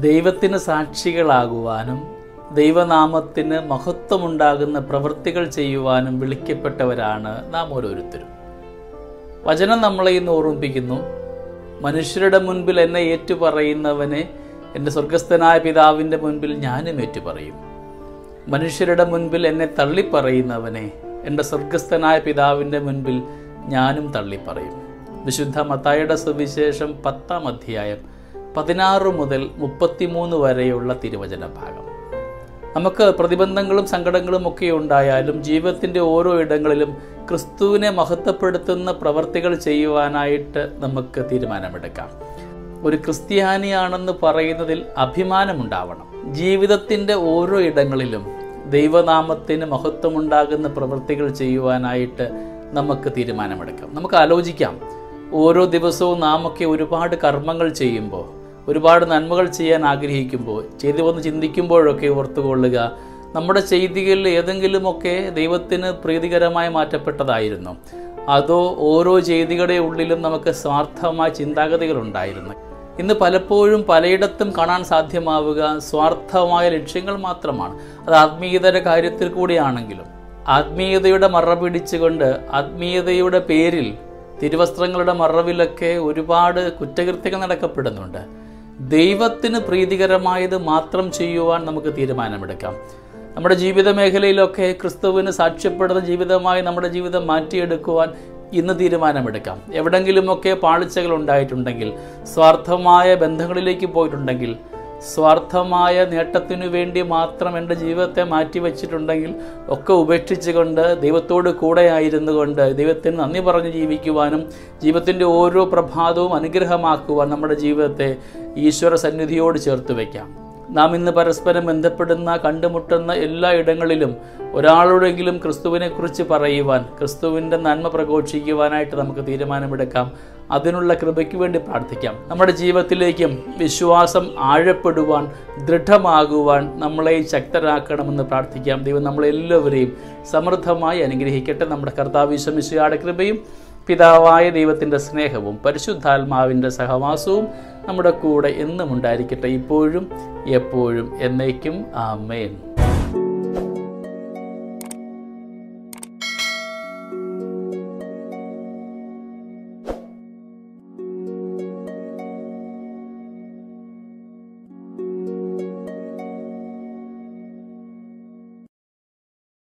ദൈവത്തിന് സാക്ഷികളാകുവാനും ദൈവനാമത്തിന് മഹത്വമുണ്ടാകുന്ന പ്രവൃത്തികൾ ചെയ്യുവാനും വിളിക്കപ്പെട്ടവരാണ് നാം ഓരോരുത്തരും. വചനം നമ്മളെ ഇന്ന് ഓർമ്മിപ്പിക്കുന്നു. മനുഷ്യരുടെ മുൻപിൽ എന്നെ ഏറ്റുപറയുന്നവനെ എന്റെ സ്വർഗസ്ഥനായ പിതാവിന്റെ മുൻപിൽ ഞാനും ഏറ്റുപറയും. മനുഷ്യരുടെ മുൻപിൽ എന്നെ തള്ളിപ്പറയുന്നവനെ എന്റെ സ്വർഗസ്ഥനായ പിതാവിന്റെ മുൻപിൽ ഞാനും തള്ളിപ്പറയും. വിശുദ്ധ മത്തായുടെ സുവിശേഷം പത്താം അധ്യായം പതിനാറ് മുതൽ മുപ്പത്തിമൂന്ന് വരെയുള്ള തിരുവചന ഭാഗം. നമുക്ക് പ്രതിബന്ധങ്ങളും സങ്കടങ്ങളും ഒക്കെ ഉണ്ടായാലും ജീവിതത്തിന്റെ ഓരോ ഇടങ്ങളിലും ക്രിസ്തുവിനെ മഹത്വപ്പെടുത്തുന്ന പ്രവർത്തികൾ ചെയ്യുവാനായിട്ട് നമുക്ക് തീരുമാനമെടുക്കാം. ഒരു ക്രിസ്ത്യാനിയാണെന്ന് പറയുന്നതിൽ അഭിമാനമുണ്ടാവണം. ജീവിതത്തിന്റെ ഓരോ ഇടങ്ങളിലും ദൈവനാമത്തിന് മഹത്വമുണ്ടാകുന്ന പ്രവൃത്തികൾ ചെയ്യുവാനായിട്ട് നമുക്ക് തീരുമാനമെടുക്കാം. നമുക്ക് ആലോചിക്കാം. ഓരോ ദിവസവും നാമൊക്കെ ഒരുപാട് കർമ്മങ്ങൾ ചെയ്യുമ്പോൾ ഒരുപാട് നന്മകൾ ചെയ്യാൻ ആഗ്രഹിക്കുമ്പോൾ ചെയ്തു വന്ന് ചിന്തിക്കുമ്പോഴൊക്കെ ഓർത്തുകൊള്ളുക നമ്മുടെ ചെയ്തികളിൽ ഏതെങ്കിലുമൊക്കെ ദൈവത്തിന് പ്രീതികരമായി മാറ്റപ്പെട്ടതായിരുന്നു. അതോ ഓരോ ചെയ്തികളുടെ ഉള്ളിലും നമുക്ക് സ്വാർത്ഥമായ ചിന്താഗതികൾ ഉണ്ടായിരുന്നു. ഇന്ന് പലപ്പോഴും പലയിടത്തും കാണാൻ സാധ്യമാവുക സ്വാർത്ഥമായ ലക്ഷ്യങ്ങൾ മാത്രമാണ്. അത് ആത്മീയതയുടെ കാര്യത്തിൽ കൂടിയാണെങ്കിലും ആത്മീയതയുടെ മറ പിടിച്ചുകൊണ്ട് ആത്മീയതയുടെ പേരിൽ തിരുവസ്ത്രങ്ങളുടെ മറവിലൊക്കെ ഒരുപാട് കുറ്റകൃത്യങ്ങൾ നടക്കപ്പെടുന്നുണ്ട്. ദൈവത്തിന് പ്രീതികരമായത് മാത്രം ചെയ്യുവാൻ നമുക്ക് തീരുമാനമെടുക്കാം. നമ്മുടെ ജീവിത മേഖലയിലൊക്കെ ക്രിസ്തുവിന് സാക്ഷ്യപ്പെടുന്ന ജീവിതമായി നമ്മുടെ ജീവിതം മാറ്റിയെടുക്കുവാൻ ഇന്ന് തീരുമാനമെടുക്കാം. എവിടെങ്കിലുമൊക്കെ പാളിച്ചകൾ ഉണ്ടായിട്ടുണ്ടെങ്കിൽ സ്വാർത്ഥമായ ബന്ധങ്ങളിലേക്ക് പോയിട്ടുണ്ടെങ്കിൽ സ്വാർത്ഥമായ നേട്ടത്തിനു വേണ്ടി മാത്രം എന്റെ ജീവിതത്തെ മാറ്റിവെച്ചിട്ടുണ്ടെങ്കിൽ ഒക്കെ ഉപേക്ഷിച്ചുകൊണ്ട് ദൈവത്തോട് കൂടെ ആയിരുന്നു കൊണ്ട് ദൈവത്തിന് നന്ദി പറഞ്ഞ് ജീവിക്കുവാനും ജീവിതത്തിന്റെ ഓരോ പ്രഭാതവും അനുഗ്രഹമാക്കുവാൻ നമ്മുടെ ജീവിതത്തെ ഈശ്വര സന്നിധിയോട് ചേർത്ത് വയ്ക്കാം നാം ഇന്ന് പരസ്പരം ബന്ധപ്പെടുന്ന കണ്ടുമുട്ടുന്ന എല്ലാ ഇടങ്ങളിലും ഒരാളോടെങ്കിലും ക്രിസ്തുവിനെക്കുറിച്ച് പറയുവാൻ ക്രിസ്തുവിന്റെ നന്മ പ്രഘോഷിക്കുവാനായിട്ട് നമുക്ക് തീരുമാനമെടുക്കാം. അതിനുള്ള കൃപയ്ക്ക് വേണ്ടി പ്രാർത്ഥിക്കാം. നമ്മുടെ ജീവിതത്തിലേക്കും വിശ്വാസം ആഴപ്പെടുവാൻ ദൃഢമാകുവാൻ നമ്മളെ ശക്തരാക്കണമെന്ന് പ്രാർത്ഥിക്കാം. ദൈവം നമ്മളെല്ലാവരെയും സമൃദ്ധമായി അനുഗ്രഹിക്കട്ടെ. നമ്മുടെ കർത്താവിശ്വമിശയുടെ കൃപയും പിതാവായ ദൈവത്തിന്റെ സ്നേഹവും പരിശുദ്ധാത്മാവിന്റെ സഹവാസവും നമ്മുടെ കൂടെ എന്നും ഉണ്ടായിരിക്കട്ടെ. ഇപ്പോഴും എപ്പോഴും എന്നേക്കും. ആമേൻ.